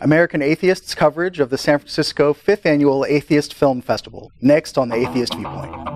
American Atheists coverage of the San Francisco 5th Annual Atheist Film Festival, next on the Atheist Viewpoint.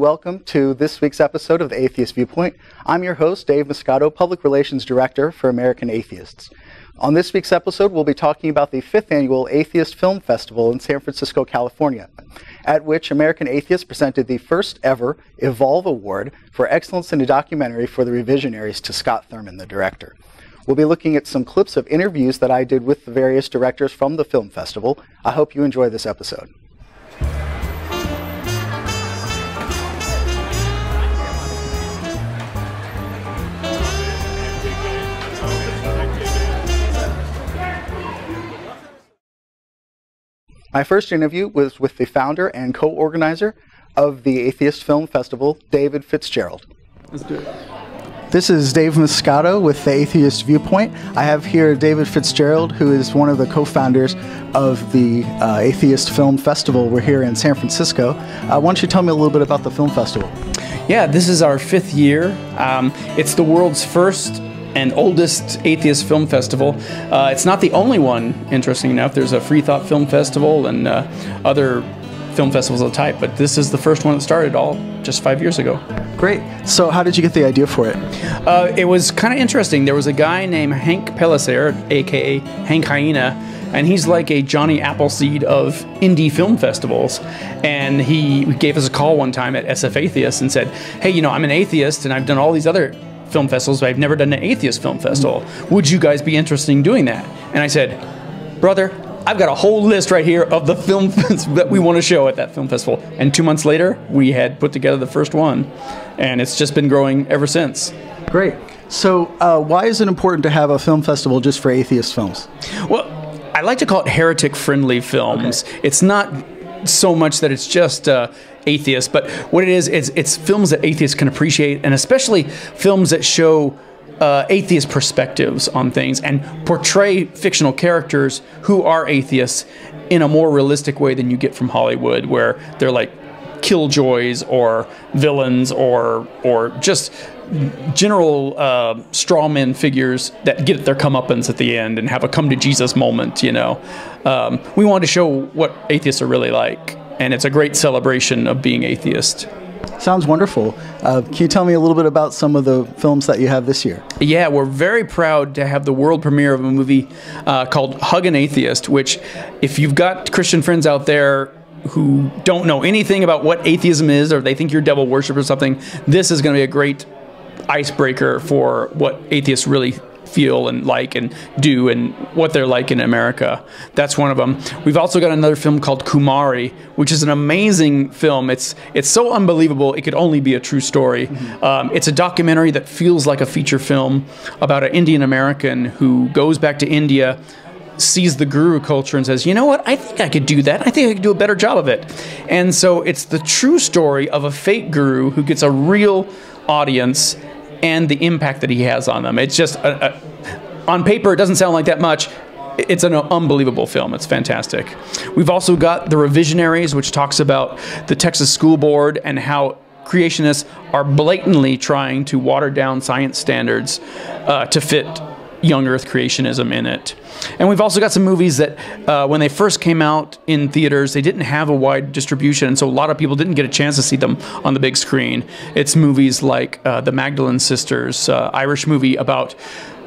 Welcome to this week's episode of the Atheist Viewpoint. I'm your host, Dave Muscato, Public Relations Director for American Atheists. On this week's episode, we'll be talking about the fifth annual Atheist Film Festival in San Francisco, California, at which American Atheists presented the first ever Evolve Award for Excellence in a Documentary for the Revisionaries to Scott Thurman, the director. We'll be looking at some clips of interviews that I did with the various directors from the film festival. I hope you enjoy this episode. My first interview was with the founder and co organizer of the Atheist Film Festival, David Fitzgerald. Let's do it. This is Dave Muscato with the Atheist Viewpoint. I have here David Fitzgerald, who is one of the co founders of the uh, Atheist Film Festival. We're here in San Francisco. Uh, why don't you tell me a little bit about the film festival? Yeah, this is our fifth year. Um, it's the world's first and oldest atheist film festival. Uh, it's not the only one, interesting enough. There's a Free Thought Film Festival and uh, other film festivals of the type, but this is the first one that started all just five years ago. Great. So, how did you get the idea for it? Uh, it was kind of interesting. There was a guy named Hank Pellissier, aka Hank Hyena, and he's like a Johnny Appleseed of indie film festivals. And he gave us a call one time at SF Atheist and said, Hey, you know, I'm an atheist and I've done all these other film festivals, but I've never done an atheist film festival. Would you guys be interested in doing that? And I said, Brother, I've got a whole list right here of the films that we want to show at that film festival. And two months later, we had put together the first one, and it's just been growing ever since. Great. So, uh, why is it important to have a film festival just for atheist films? Well, I like to call it heretic friendly films. It's not so much that it's just uh, atheist, but what it is, it's, it's films that atheists can appreciate, and especially films that show uh, atheist perspectives on things and portray fictional characters who are atheists in a more realistic way than you get from Hollywood, where they're like killjoys or villains or or just general uh, strawman figures that get their comeuppance at the end and have a come to Jesus moment. You know, um, we wanted to show what atheists are really like, and it's a great celebration of being atheist. Sounds wonderful. Uh, can you tell me a little bit about some of the films that you have this year? Yeah, we're very proud to have the world premiere of a movie uh, called Hug an Atheist, which, if you've got Christian friends out there who don't know anything about what atheism is or they think you're devil worship or something, this is going to be a great icebreaker for what atheists really feel and like and do and what they're like in America. That's one of them. We've also got another film called Kumaré, which is an amazing film. It's it's so unbelievable it could only be a true story. Um, it's a documentary that feels like a feature film about an Indian American who goes back to India sees the guru culture and says, you know what, I think I could do that. I think I could do a better job of it. And so it's the true story of a fake guru who gets a real audience and the impact that he has on them. It's just, a, a, on paper, it doesn't sound like that much. It's an unbelievable film. It's fantastic. We've also got The Revisionaries, which talks about the Texas School Board and how creationists are blatantly trying to water down science standards uh, to fit young earth creationism in it. And we've also got some movies that, uh, when they first came out in theaters, they didn't have a wide distribution, and so a lot of people didn't get a chance to see them on the big screen. It's movies like uh, The Magdalene Sisters, uh, Irish movie about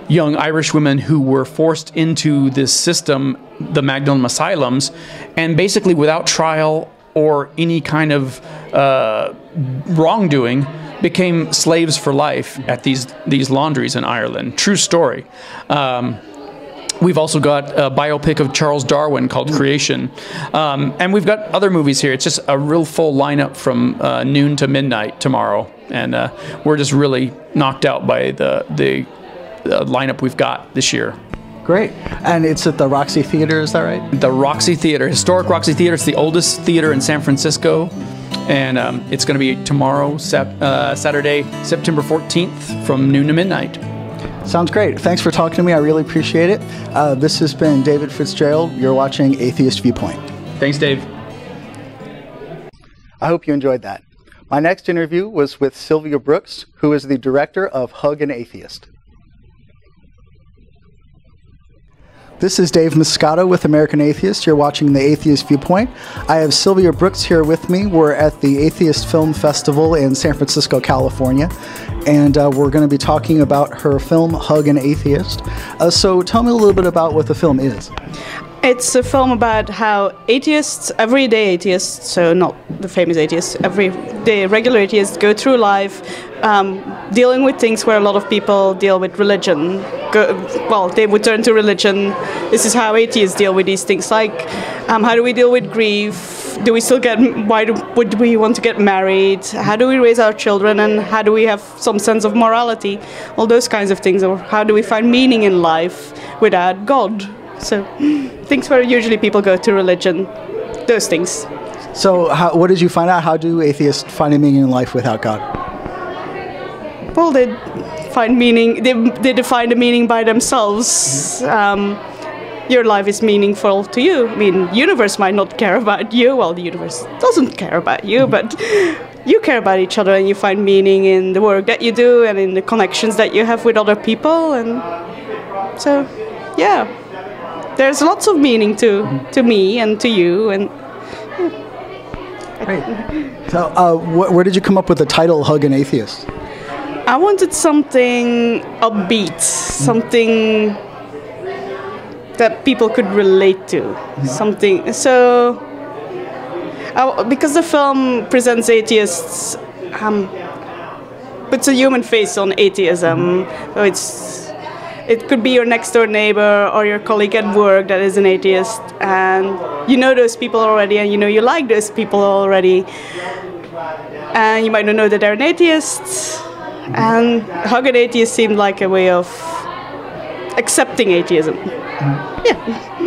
young Irish women who were forced into this system, the Magdalene asylums, and basically without trial or any kind of uh, wrongdoing, became slaves for life at these these laundries in Ireland. True story. Um, We've also got a biopic of Charles Darwin called Creation. Um, and we've got other movies here. It's just a real full lineup from uh, noon to midnight tomorrow. And uh, we're just really knocked out by the, the, the lineup we've got this year. Great. And it's at the Roxy Theater, is that right? The Roxy Theater, historic Roxy Theater. It's the oldest theater in San Francisco. And um, it's going to be tomorrow, sep- uh, Saturday, September 14th from noon to midnight. Sounds great. Thanks for talking to me. I really appreciate it. Uh, this has been David Fitzgerald. You're watching Atheist Viewpoint. Thanks, Dave. I hope you enjoyed that. My next interview was with Sylvia Broeckx, who is the director of Hug an Atheist. This is Dave Muscato with American Atheist. You're watching the Atheist Viewpoint. I have Sylvia Broeckx here with me. We're at the Atheist Film Festival in San Francisco, California, and uh, we're going to be talking about her film Hug an Atheist. Uh, so tell me a little bit about what the film is. It's a film about how atheists, everyday atheists, so not the famous atheists, everyday regular atheists go through life um, dealing with things where a lot of people deal with religion. Go, well, they would turn to religion. This is how atheists deal with these things. Like, um, how do we deal with grief? Do we still get? Why do, would we want to get married? How do we raise our children? And how do we have some sense of morality? All those kinds of things. Or how do we find meaning in life without God? So, things where usually people go to religion. Those things. So, how, what did you find out? How do atheists find a meaning in life without God? Well, they find meaning. They, they define the meaning by themselves. Um, your life is meaningful to you. I mean, universe might not care about you. Well, the universe doesn't care about you, but you care about each other, and you find meaning in the work that you do and in the connections that you have with other people. And so, yeah, there's lots of meaning to to me and to you. And Great. So, uh, wh- where did you come up with the title Hug an Atheist? I wanted something upbeat, something that people could relate to, something. So, I, because the film presents atheists, um, puts a human face on atheism. So it's it could be your next door neighbor or your colleague at work that is an atheist, and you know those people already, and you know you like those people already, and you might not know that they're an atheist. And hug an atheist seemed like a way of accepting atheism. Mm-hmm. Yeah.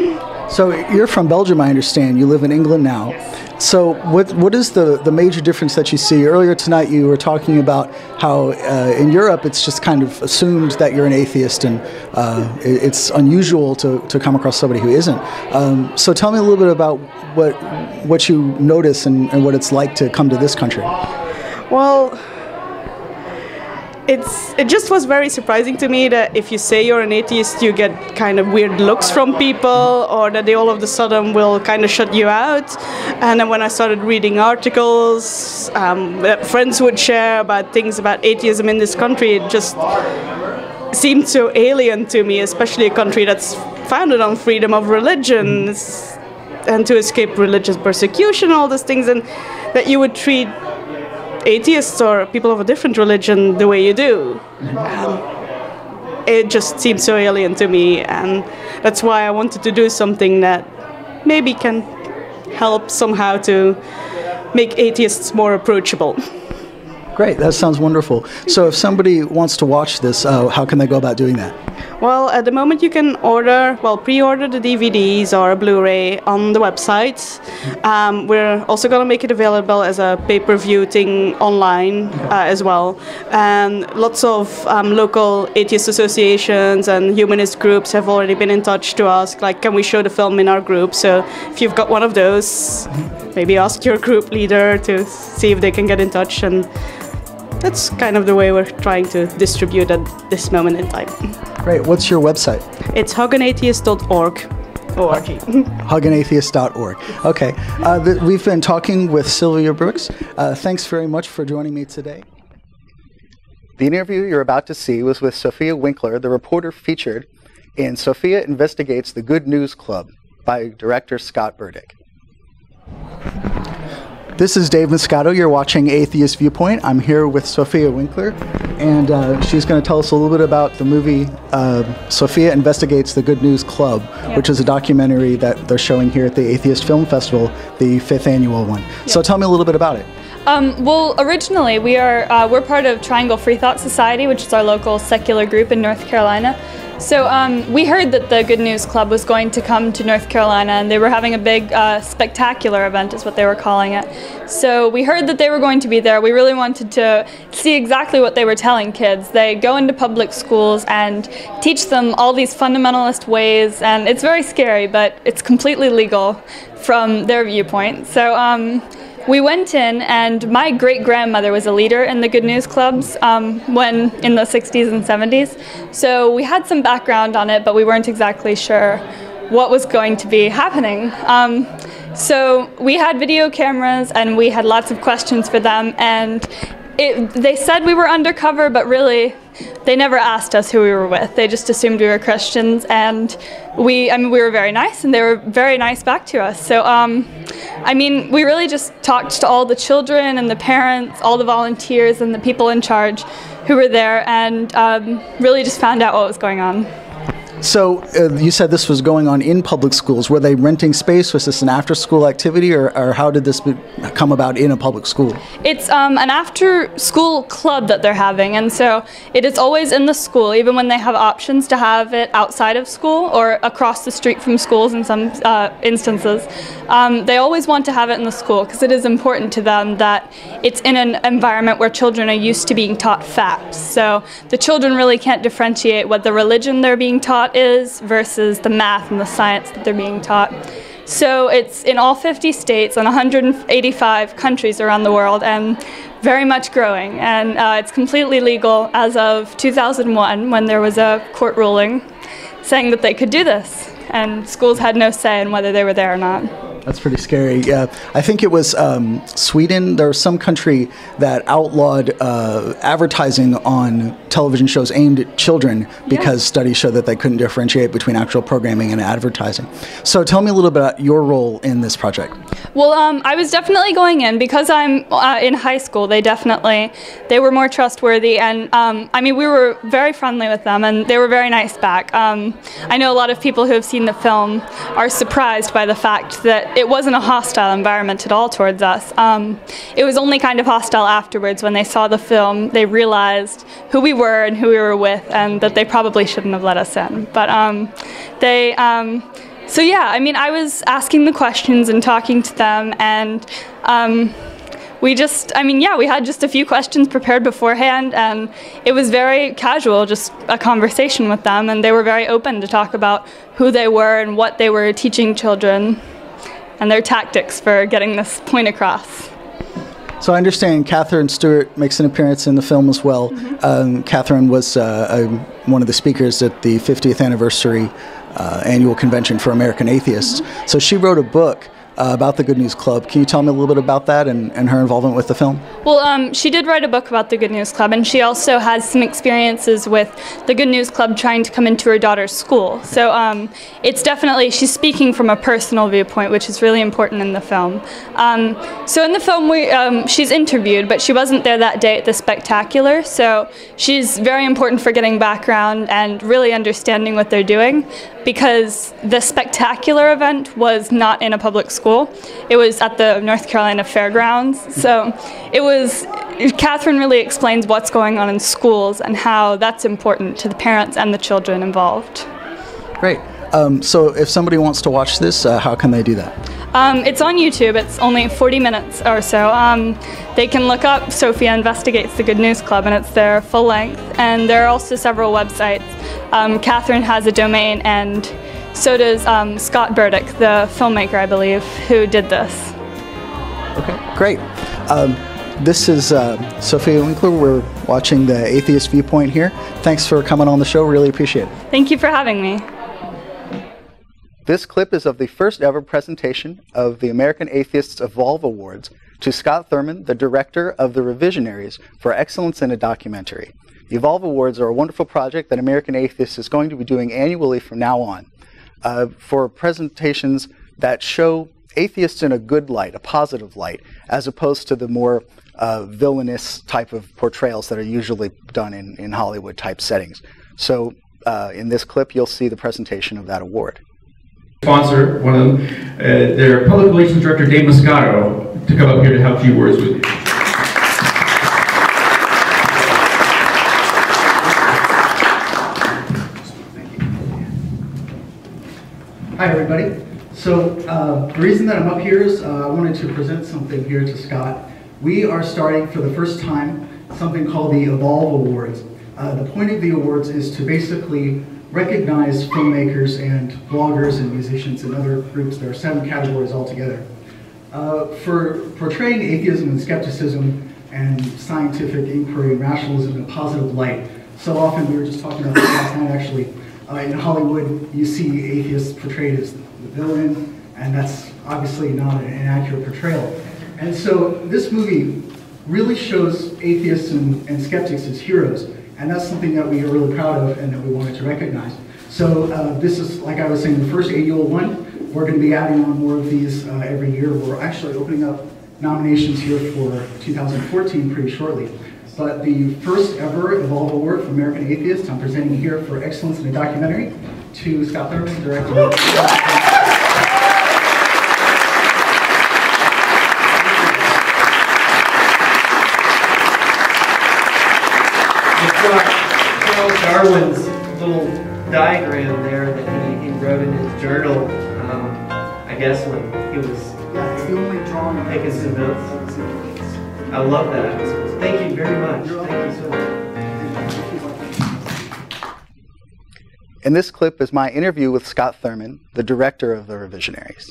So, you're from Belgium, I understand. You live in England now. So, what what is the, the major difference that you see? Earlier tonight, you were talking about how uh, in Europe it's just kind of assumed that you're an atheist, and uh, it- it's unusual to, to come across somebody who isn't. Um, so, tell me a little bit about what what you notice and, and what it's like to come to this country. Well, it's it just was very surprising to me that if you say you're an atheist, you get kind of weird looks from people, or that they all of a sudden will kind of shut you out. And then when I started reading articles um, that friends would share about things about atheism in this country, it just seemed so alien to me, especially a country that's founded on freedom of religion and to escape religious persecution, all those things, and that you would treat atheists or people of a different religion the way you do. Um, it just seemed so alien to me, and that's why I wanted to do something that maybe can help somehow to make atheists more approachable. Great, that sounds wonderful. So, if somebody wants to watch this, uh, how can they go about doing that? Well, at the moment you can order, well, pre-order the DVDs or a Blu-ray on the website. Um, we're also going to make it available as a pay-per-view thing online uh, as well. And lots of um, local atheist associations and humanist groups have already been in touch to ask, like, can we show the film in our group? So if you've got one of those, maybe ask your group leader to see if they can get in touch and. That's kind of the way we're trying to distribute at this moment in time. Great, what's your website? It's huganatheist.org. O-R-G. huganatheist.org. Okay, uh, th- we've been talking with Sylvia Broeckx. Uh, thanks very much for joining me today. The interview you're about to see was with Sophia Winkler, the reporter featured in Sophia Investigates the Good News Club by director Scott Burdick. This is Dave Muscato. You're watching Atheist Viewpoint. I'm here with Sophia Winkler, and uh, she's going to tell us a little bit about the movie uh, Sophia Investigates the Good News Club, which is a documentary that they're showing here at the Atheist Film Festival, the fifth annual one. So tell me a little bit about it. Um, well, originally we are uh, we're part of Triangle Free Thought Society, which is our local secular group in North Carolina. So um, we heard that the Good News Club was going to come to North Carolina, and they were having a big uh, spectacular event, is what they were calling it. So we heard that they were going to be there. We really wanted to see exactly what they were telling kids. They go into public schools and teach them all these fundamentalist ways, and it's very scary, but it's completely legal from their viewpoint. So. Um, we went in, and my great grandmother was a leader in the Good News Clubs um, when in the 60s and 70s. So we had some background on it, but we weren't exactly sure what was going to be happening. Um, so we had video cameras, and we had lots of questions for them, and it, they said we were undercover, but really, they never asked us who we were with. They just assumed we were Christians, and we, I mean, we were very nice, and they were very nice back to us. So, um, I mean, we really just talked to all the children and the parents, all the volunteers, and the people in charge who were there, and um, really just found out what was going on. So uh, you said this was going on in public schools. Were they renting space? Was this an after-school activity, or, or how did this be, come about in a public school? It's um, an after school club that they're having, and so it is always in the school, even when they have options to have it outside of school or across the street from schools in some uh, instances. Um, they always want to have it in the school because it is important to them that it's in an environment where children are used to being taught facts. So the children really can't differentiate what the religion they're being taught is versus the math and the science that they're being taught. So it's in all 50 states and 185 countries around the world and very much growing. And uh, it's completely legal as of 2001 when there was a court ruling saying that they could do this. And schools had no say in whether they were there or not. That's pretty scary. Yeah, I think it was um, Sweden. There was some country that outlawed uh, advertising on television shows aimed at children because studies show that they couldn't differentiate between actual programming and advertising. So, tell me a little bit about your role in this project. Well, um, I was definitely going in because I'm uh, in high school. They definitely they were more trustworthy, and um, I mean we were very friendly with them, and they were very nice back. Um, I know a lot of people who have seen the film are surprised by the fact that it wasn't a hostile environment at all towards us. Um, it was only kind of hostile afterwards when they saw the film. They realized who we were and who we were with, and that they probably shouldn't have let us in. But um, they. Um, so yeah, I mean, I was asking the questions and talking to them, and um, we just, I mean, yeah, we had just a few questions prepared beforehand, and it was very casual, just a conversation with them, and they were very open to talk about who they were and what they were teaching children, and their tactics for getting this point across. So I understand Katherine Stewart makes an appearance in the film as well. Um, Katherine was uh, um, one of the speakers at the 50th anniversary uh, annual convention for American Atheists. So she wrote a book uh, about the Good News Club. Can you tell me a little bit about that and, and her involvement with the film? Well, um, she did write a book about the Good News Club, and she also has some experiences with the Good News Club trying to come into her daughter's school. So um, it's definitely, she's speaking from a personal viewpoint, which is really important in the film. Um, so in the film, we, um, she's interviewed, but she wasn't there that day at the spectacular, so she's very important for getting background and really understanding what they're doing because the spectacular event was not in a public school. It was at the North Carolina Fairgrounds. So it was, Katherine really explains what's going on in schools and how that's important to the parents and the children involved. Great. Um, so if somebody wants to watch this, uh, how can they do that? Um, it's on YouTube. It's only 40 minutes or so. Um, they can look up Sophia Investigates the Good News Club, and it's their full length. And there are also several websites. Um, Katherine has a domain, and so does um, Scott Burdick, the filmmaker, I believe, who did this. Okay, great. Um, this is uh, Sophia Winkler. We're watching the Atheist Viewpoint here. Thanks for coming on the show. Really appreciate it. Thank you for having me. This clip is of the first ever presentation of the American Atheists Evolve Awards to Scott Thurman, the director of The Revisionaries, for excellence in a documentary. The Evolve Awards are a wonderful project that American Atheists is going to be doing annually from now on uh, for presentations that show atheists in a good light, a positive light, as opposed to the more uh, villainous type of portrayals that are usually done in, in Hollywood type settings. So, uh, in this clip, you'll see the presentation of that award. Sponsor, one of them, uh, their public relations director, Dave Muscato, to come up here to have a few words with you. Hi, everybody. So, uh, the reason that I'm up here is uh, I wanted to present something here to Scott. We are starting for the first time something called the Evolve Awards. Uh, the point of the awards is to basically recognize filmmakers and bloggers and musicians and other groups. There are seven categories altogether. Uh, for portraying atheism and skepticism and scientific inquiry and rationalism in a positive light. So often, we were just talking about last night actually, uh, in Hollywood, you see atheists portrayed as the villain, and that's obviously not an accurate portrayal. And so this movie really shows atheists and, and skeptics as heroes, and that's something that we are really proud of and that we wanted to recognize. So uh, this is, like I was saying, the first annual one. We're going to be adding on more of these uh, every year. We're actually opening up nominations here for 2014 pretty shortly. But the first ever Evolve Award for American Atheists, I'm presenting here for excellence in a documentary to Scott Thurman, director. It's got Charles Darwin's little diagram there that he, he wrote in his journal, um, I guess when he was Yeah, it's the only drawing of taking some notes. I love that. Thank you very much. Thank you so much. In this clip is my interview with Scott Thurman, the director of The Revisionaries.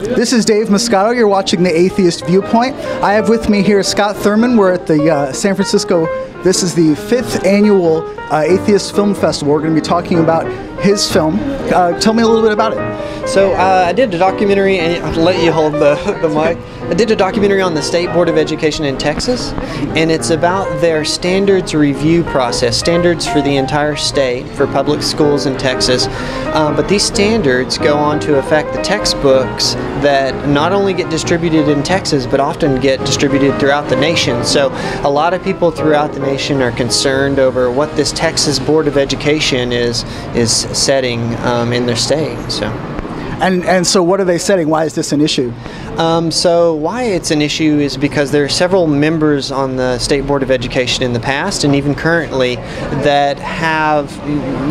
This is Dave Muscato. You're watching The Atheist Viewpoint. I have with me here Scott Thurman. We're at the uh, San Francisco, this is the fifth annual uh, Atheist Film Festival. We're going to be talking about his film. Uh, tell me a little bit about it. So uh, I did a documentary, and I'll let you hold the, the mic. I did a documentary on the State Board of Education in Texas, and it's about their standards review process, standards for the entire state for public schools in Texas. Um, but these standards go on to affect the textbooks that not only get distributed in Texas, but often get distributed throughout the nation. So a lot of people throughout the nation are concerned over what this Texas Board of Education is is setting um, in their state. So. And, and so, what are they setting? Why is this an issue? Um, so why it's an issue is because there are several members on the State Board of Education in the past and even currently that have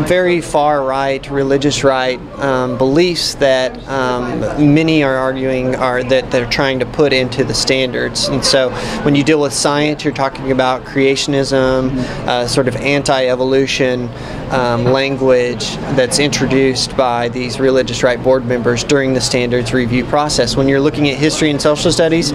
very far right, religious right um, beliefs that um, many are arguing are that they're trying to put into the standards. And so when you deal with science, you're talking about creationism, uh, sort of anti-evolution um, language that's introduced by these religious right board members during the standards review process. When you're looking at history and social studies,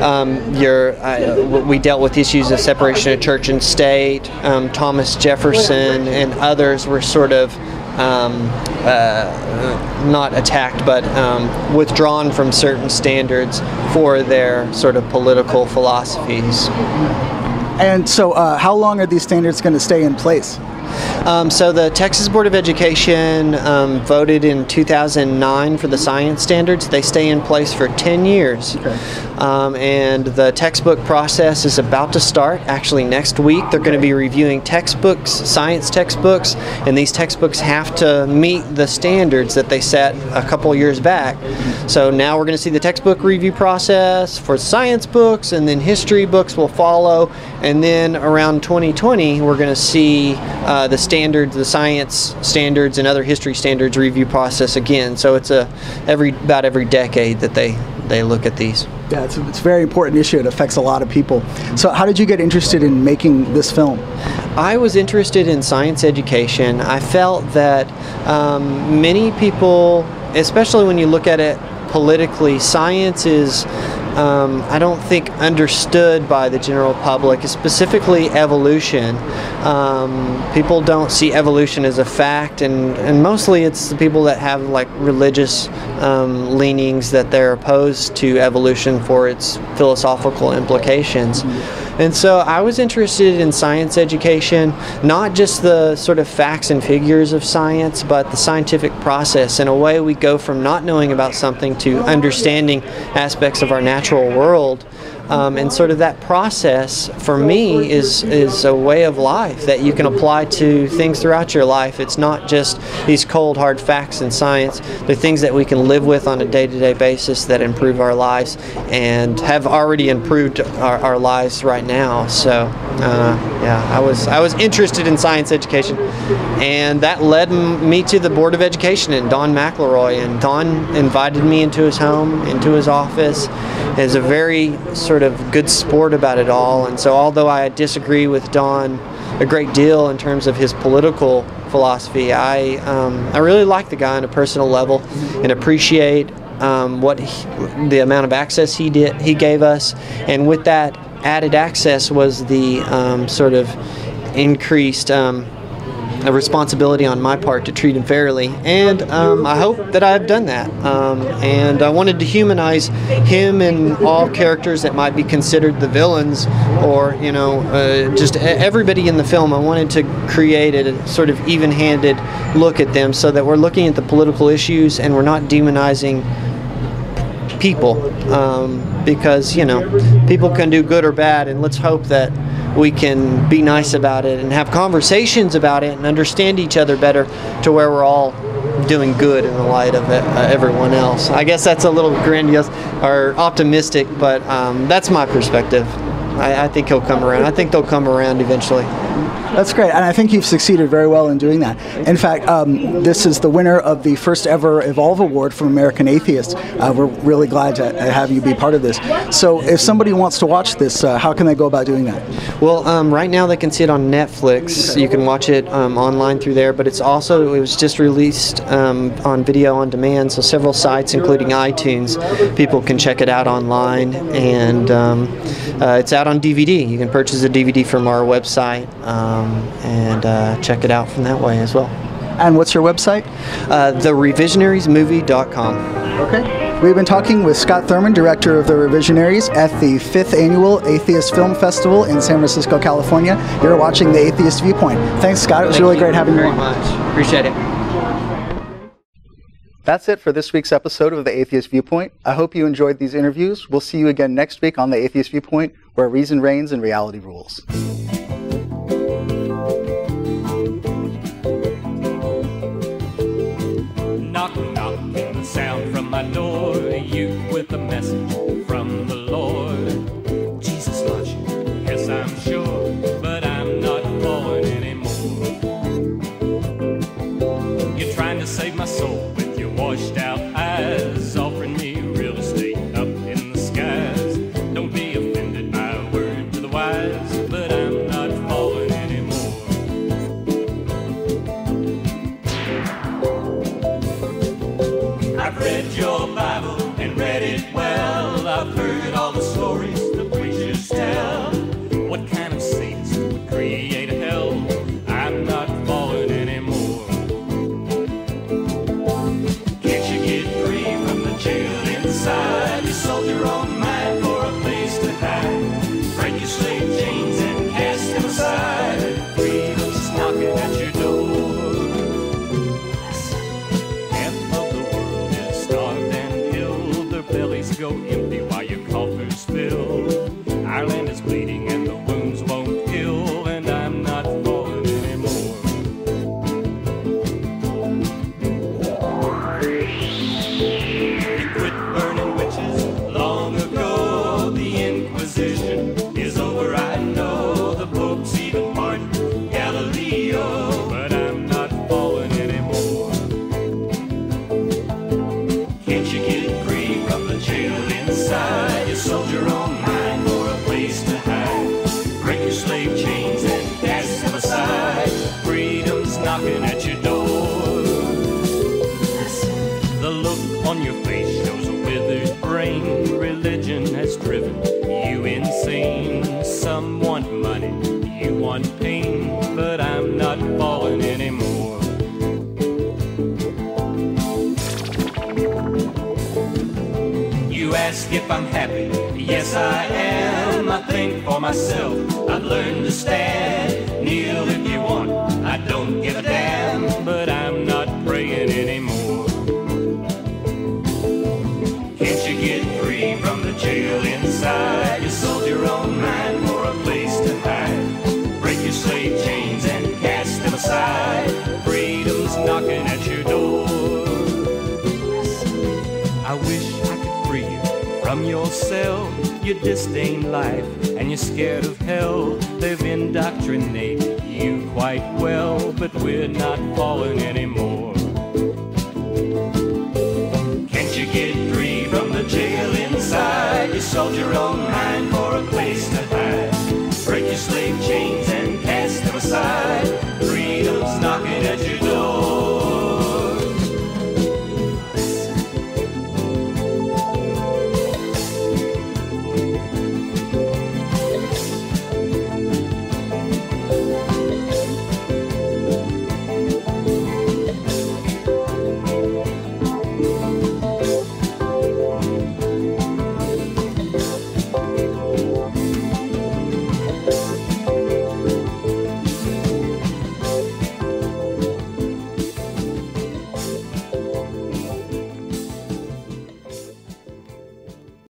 um, uh, we dealt with issues of separation of church and state. Um, Thomas Jefferson and others were sort of um, uh, not attacked, but um, withdrawn from certain standards for their sort of political philosophies. And so, uh, how long are these standards going to stay in place? Um, so the Texas Board of Education um, voted in 2009 for the science standards. They stay in place for 10 years. Um, and the textbook process is about to start actually next week. They're going to be reviewing textbooks, science textbooks, and these textbooks have to meet the standards that they set a couple years back. So now we're going to see the textbook review process for science books, and then history books will follow. And then around 2020, we're going to see uh, the standards, the science standards, and other history standards review process again. So it's a every about every decade that they they look at these. Yeah, it's a, it's a very important issue. It affects a lot of people. So, how did you get interested in making this film? I was interested in science education. I felt that um, many people, especially when you look at it politically, science is, um, I don't think, understood by the general public, specifically evolution. Um, people don't see evolution as a fact, and, and mostly it's the people that have like religious um, leanings that they're opposed to evolution for its philosophical implications. And so I was interested in science education, not just the sort of facts and figures of science, but the scientific process. In a way, we go from not knowing about something to understanding aspects of our natural world. Um, and sort of that process for me is is a way of life that you can apply to things throughout your life. It's not just these cold hard facts in science. They're things that we can live with on a day-to-day basis that improve our lives and have already improved our, our lives right now. So uh, yeah, I was I was interested in science education, and that led m- me to the board of education and Don McLeroy. And Don invited me into his home, into his office. Is a very sort of good sport about it all. And so, although I disagree with Don a great deal in terms of his political philosophy, I um, I really like the guy on a personal level and appreciate um, what he, the amount of access he did he gave us, and with that added access was the um, sort of increased um, a responsibility on my part to treat him fairly, and um, I hope that I've done that. Um, and I wanted to humanize him and all characters that might be considered the villains, or you know, uh, just everybody in the film. I wanted to create a sort of even-handed look at them, so that we're looking at the political issues and we're not demonizing people um, because you know people can do good or bad and let's hope that we can be nice about it and have conversations about it and understand each other better to where we're all doing good in the light of it, uh, everyone else. I guess that's a little grandiose or optimistic but um, that's my perspective. I, I think he'll come around. I think they'll come around eventually That's great, and I think you've succeeded very well in doing that. In fact, um, this is the winner of the first ever Evolve Award from American Atheists. Uh, we're really glad to have you be part of this. So, if somebody wants to watch this, uh, how can they go about doing that? Well, um, right now they can see it on Netflix. You can watch it um, online through there, but it's also it was just released um, on video on demand. So several sites, including iTunes, people can check it out online, and um, uh, it's out on DVD. You can purchase a DVD from our website um, and uh, check it out from that way as well. And what's your website? Uh, TheRevisionariesMovie.com. Okay. We've been talking with Scott Thurman, director of the Revisionaries at the fifth annual Atheist Film Festival in San Francisco, California. You're watching the Atheist Viewpoint. Thanks, Scott. It was Thank really great having you very much. Appreciate it. That's it for this week's episode of The Atheist Viewpoint. I hope you enjoyed these interviews. We'll see you again next week on The Atheist Viewpoint, where reason reigns and reality rules. Is bleeding falling anymore. You ask if I'm happy, yes I am. I think for myself, I've learned to stand. Kneel if you want, I don't give a damn, but I'm not praying anymore. Can't you get free from the jail inside? Your own you your. You disdain life and you're scared of hell. They've indoctrinated you quite well, but we're not falling anymore.